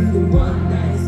To the one night